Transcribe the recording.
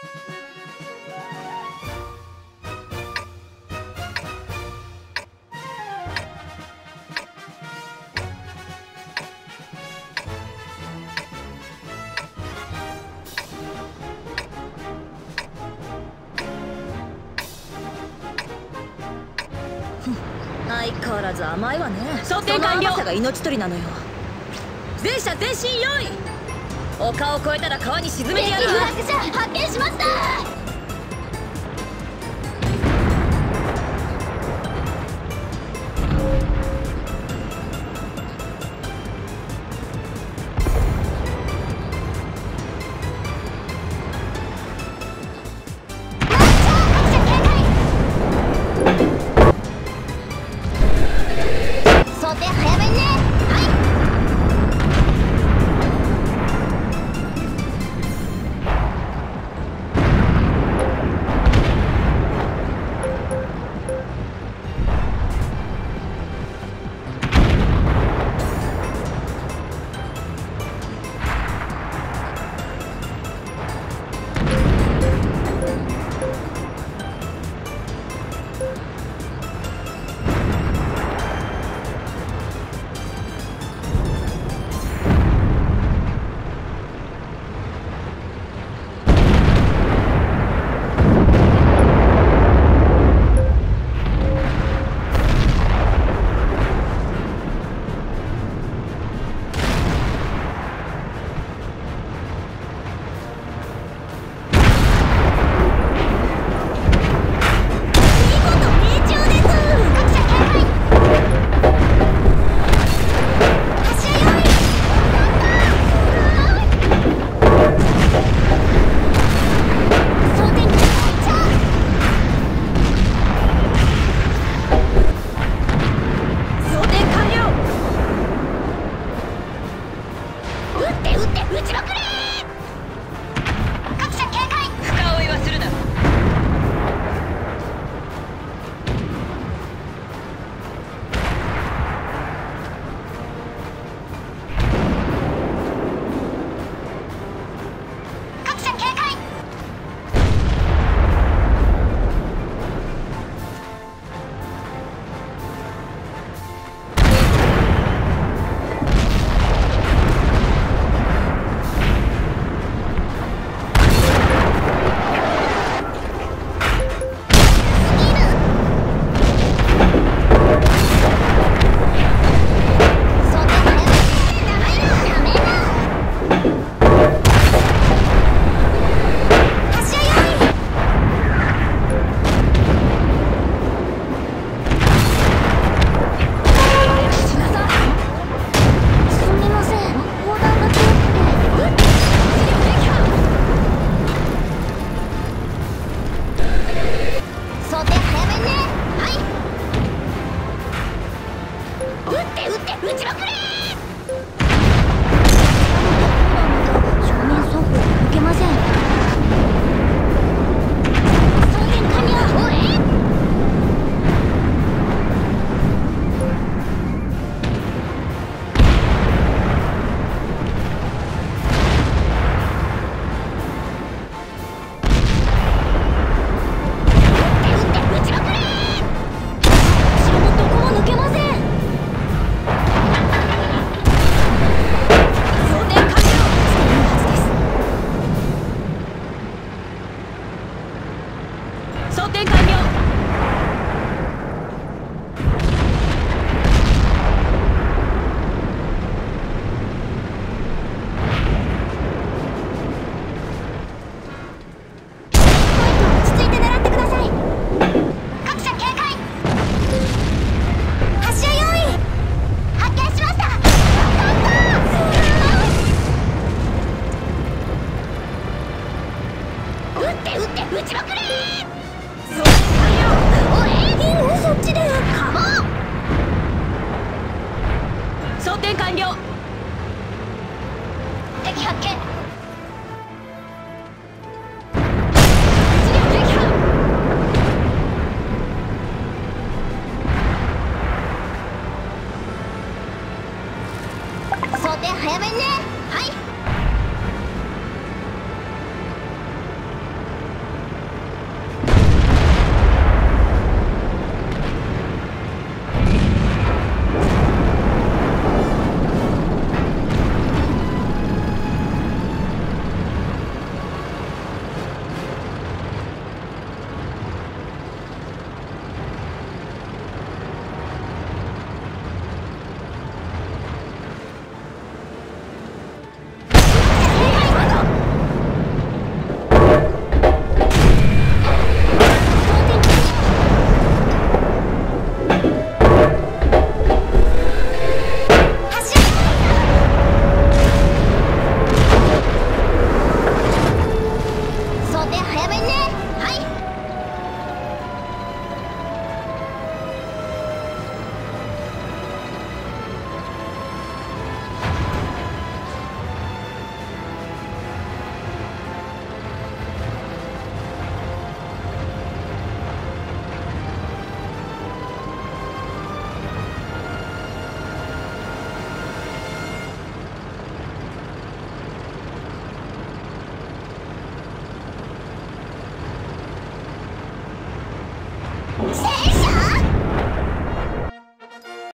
相変わらず甘いわね。装填完了。その甘さが命取りなのよ。全車前進用意丘を越えたら川に沈めてやるわ。敵者発見しました。打撃って撃ちまくれ装